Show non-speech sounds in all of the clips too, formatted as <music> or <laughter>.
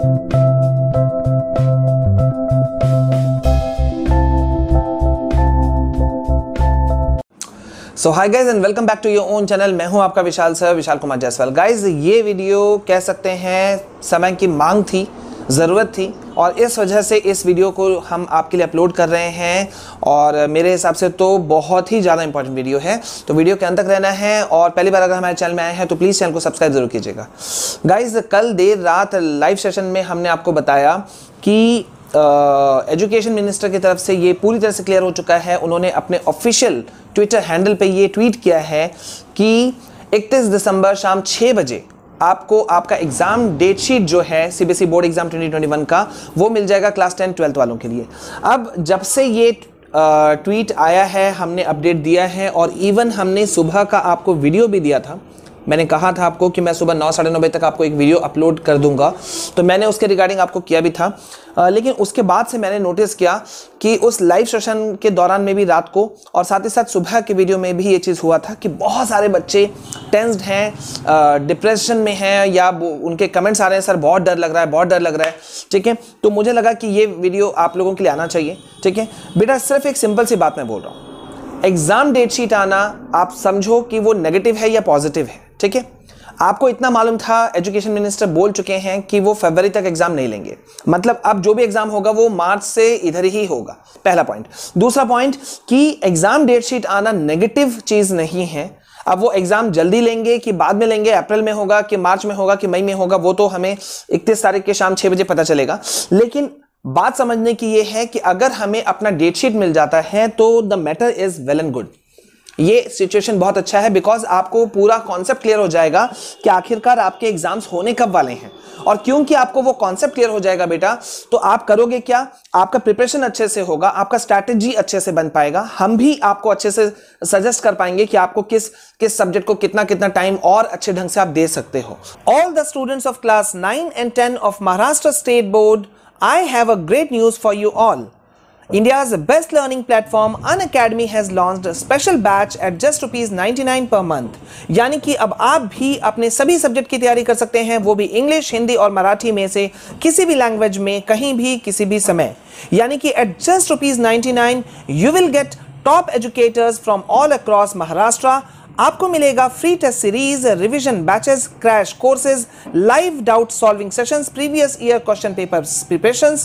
So hi guys and welcome back to your own channel मैं हूँ आपका Vishal sir Vishal Kumar Jaiswal guys ये वीडियो कह सकते हैं समय की मांग थी। ज़रूरत थी और इस वजह से इस वीडियो को हम आपके लिए अपलोड कर रहे हैं और मेरे हिसाब से तो बहुत ही ज़्यादा इंपॉर्टेंट वीडियो है। तो वीडियो के अंत तक रहना है और पहली बार अगर हमारे चैनल में आए हैं तो प्लीज़ चैनल को सब्सक्राइब ज़रूर कीजिएगा। गाइज़ कल देर रात लाइव सेशन में हमने आपको बताया कि एजुकेशन uh, मिनिस्टर की तरफ़ से ये पूरी तरह से क्लियर हो चुका है। उन्होंने अपने ऑफिशियल ट्विटर हैंडल पे ये ट्वीट किया है कि 31 दिसंबर शाम 6 बजे आपको आपका एग्ज़ाम डेट शीट जो है सीबीएसई बोर्ड एग्ज़ाम 2021 का, वो मिल जाएगा क्लास टेन ट्वेल्थ वालों के लिए। अब जब से ये ट्वीट आया है, हमने अपडेट दिया है और इवन हमने सुबह का आपको वीडियो भी दिया था मैंने कहा था आपको कि मैं सुबह नौ साढ़े नौ बजे तक आपको एक वीडियो अपलोड कर दूँगा। तो मैंने उसके रिगार्डिंग आपको किया भी था। आ, लेकिन उसके बाद से मैंने नोटिस किया कि उस लाइव सेशन के दौरान में भी रात को और साथ ही साथ सुबह के वीडियो में भी ये चीज़ हुआ था कि बहुत सारे बच्चे टेंस्ड हैं डिप्रेशन में हैं या उनके कमेंट्स आ रहे हैं सर बहुत डर लग रहा है बहुत डर लग रहा है। ठीक है? तो मुझे लगा कि ये वीडियो आप लोगों के लिए आना चाहिए। ठीक है? बेटा सिर्फ़ एक सिंपल सी बात मैं बोल रहा हूँ। एग्ज़ाम डेट शीट आना आप समझो कि वो नेगेटिव है या पॉजिटिव है। ठीक है? आपको इतना मालूम था एजुकेशन मिनिस्टर बोल चुके हैं कि वो फरवरी तक एग्ज़ाम नहीं लेंगे। मतलब अब जो भी एग्ज़ाम होगा, वो मार्च से इधर ही होगा। पहला पॉइंट दूसरा पॉइंट कि एग्ज़ाम डेट शीट आना नेगेटिव चीज़ नहीं है। अब वो एग्ज़ाम जल्दी लेंगे कि बाद में लेंगे, अप्रैल में होगा कि मार्च में होगा कि मई में होगा, वो तो हमें इकतीस तारीख के शाम छह बजे पता चलेगा। लेकिन बात समझने की ये है कि अगर हमें अपना डेट शीट मिल जाता है तो the matter is well and good ये सिचुएशन बहुत अच्छा है बिकॉज़ आपको पूरा कॉन्सेप्ट क्लियर हो जाएगा कि आखिरकार आपके एग्ज़ाम्स होने कब वाले हैं। और क्योंकि आपको वो कॉन्सेप्ट क्लियर हो जाएगा बेटा तो आप करोगे क्या? आपका प्रिपरेशन अच्छे से होगा, आपका स्ट्रैटेजी अच्छे से बन पाएगा। हम भी आपको अच्छे से सजेस्ट कर पाएँगे कि आपको किस किस सब्जेक्ट को कितना कितना टाइम और अच्छे ढंग से आप दे सकते हो। All the students of class nine and ten of Maharashtra state board I have a great news for you all India's best learning platform Unacademy has launched a special batch at just rupees 99 per month. यानी कि अब आप भी अपने सभी subject की तैयारी कर सकते हैं, वो भी इंग्लिश हिंदी और मराठी में से किसी भी लैंग्वेज में, कहीं भी, किसी भी समय यानी कि at just rupees 99 you will get top educators from all across Maharashtra आपको मिलेगा free test series revision batches crash courses live doubt solving session previous year question paper preparation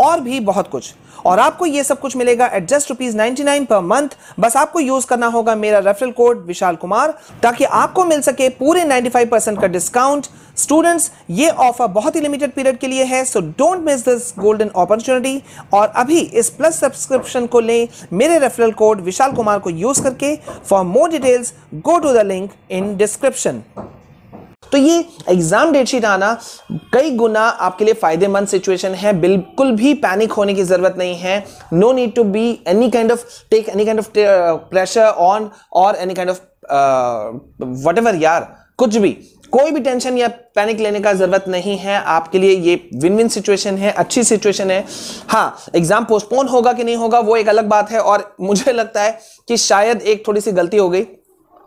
और भी बहुत कुछ। और आपको यह सब कुछ मिलेगा at just rupees nine per month बस आपको यूज़ करना होगा मेरा रेफरल कोड विशाल कुमार, ताकि आपको मिल सके पूरे 95% का डिस्काउंट स्टूडेंट्स ये ऑफ़र बहुत ही लिमिटेड पीरियड के लिए है so don't miss this golden opportunity और अभी इस प्लस सब्सक्रिप्शन को लें, मेरे रेफरल कोड विशाल कुमार को यूज़ करके for more details go to the link in description तो ये एग्ज़ाम डेट शीट आना कई गुना आपके लिए फ़ायदेमंद सिचुएशन है। बिल्कुल भी पैनिक होने की ज़रूरत नहीं है। No need to be any kind of take any kind of pressure on और any kind of whatever यार, कुछ भी। कोई भी टेंशन या पैनिक लेने का ज़रूरत नहीं है। आपके लिए ये विन विन सिचुएशन है, अच्छी सिचुएशन है। हाँ एग्ज़ाम पोस्टपोन होगा कि नहीं होगा, वो एक अलग बात है। और मुझे लगता है कि शायद एक थोड़ी सी गलती हो गई।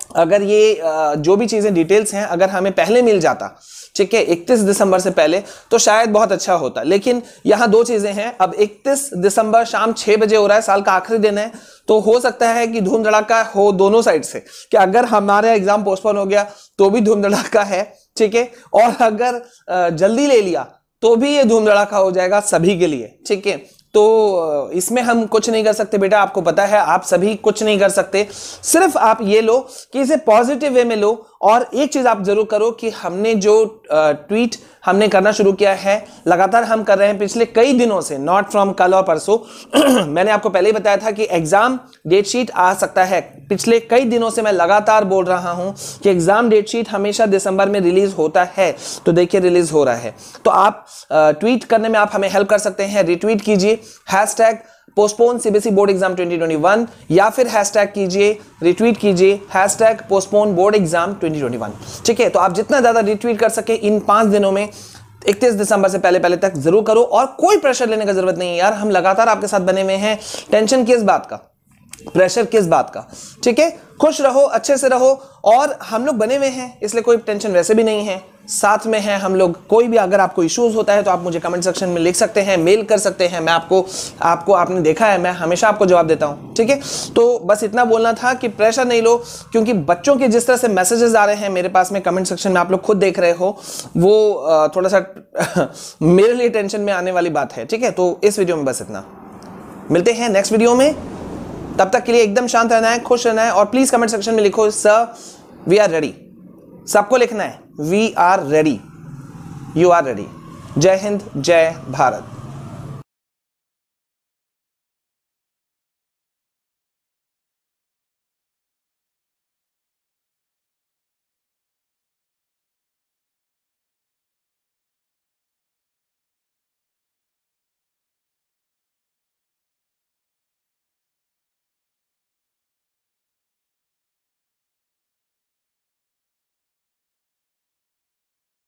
अगर ये जो भी चीज़ें डिटेल्स हैं, अगर हमें पहले मिल जाता, ठीक है 31 दिसंबर से पहले तो शायद बहुत अच्छा होता। लेकिन यहाँ दो चीज़ें हैं। अब 31 दिसंबर शाम 6 बजे हो रहा है, साल का आखिरी दिन है तो हो सकता है कि धूम धड़ाका हो दोनों साइड से, कि अगर हमारा एग्ज़ाम पोस्टपोन हो गया तो भी धूम धड़ाका है, ठीक है, और अगर जल्दी ले लिया तो भी ये धूम धड़ाका हो जाएगा सभी के लिए, ठीक है। तो इसमें हम कुछ नहीं कर सकते बेटा, आपको पता है, आप सभी कुछ नहीं कर सकते। सिर्फ़ आप ये लो कि इसे पॉजिटिव वे में लो और एक चीज़ आप ज़रूर करो कि हमने जो ट्वीट हमने करना शुरू किया है, लगातार हम कर रहे हैं पिछले कई दिनों से नॉट फ्रॉम कल और परसों। <clears throat> मैंने आपको पहले ही बताया था कि एग्ज़ाम डेट शीट आ सकता है। पिछले कई दिनों से मैं लगातार बोल रहा हूँ कि एग्ज़ाम डेट शीट हमेशा दिसंबर में रिलीज़ होता है। तो देखिए रिलीज़ हो रहा है। तो आप ट्वीट करने में आप हमें हेल्प कर सकते हैं। रिट्वीट कीजिए। Hash postpone CBSE board exam 2021 या फिर हैशटैग कीजिए रिट्वीट कीजिए हैशटैग पोस्टपोन बोर्ड एग्ज़ाम 2021 ठीक है तो आप जितना ज़्यादा रिट्वीट कर सके इन पाँच दिनों में, इकतीस दिसंबर से पहले पहले तक ज़रूर करो और कोई प्रेशर लेने का ज़रूरत नहीं यार, हम लगातार आपके साथ बने हुए हैं। टेंशन किस बात का? प्रेशर किस बात का? ठीक है? खुश रहो, अच्छे से रहो। और हम लोग बने हुए हैं, इसलिए कोई टेंशन वैसे भी नहीं है। साथ में है हम लोग। कोई भी अगर आपको इश्यूज़ होता है तो आप मुझे कमेंट सेक्शन में लिख सकते हैं मेल कर सकते हैं। मैं आपको आपको, आपने देखा है, मैं हमेशा आपको जवाब देता हूँ। ठीक है? तो बस इतना बोलना था कि प्रेशर नहीं लो, क्योंकि बच्चों के जिस तरह से मैसेजेस आ रहे हैं, मेरे पास में कमेंट सेक्शन में आप लोग खुद देख रहे हो, वो थोड़ा सा <laughs> मेरे लिए टेंशन में आने वाली बात है। ठीक है? तो इस वीडियो में बस इतना। मिलते हैं नेक्स्ट वीडियो में। तब तक के लिए एकदम शांत रहना है, खुश रहना है और प्लीज़ कमेंट सेक्शन में लिखो सर वी आर रेडी सबको लिखना है we are ready you are ready जय हिंद, जय भारत.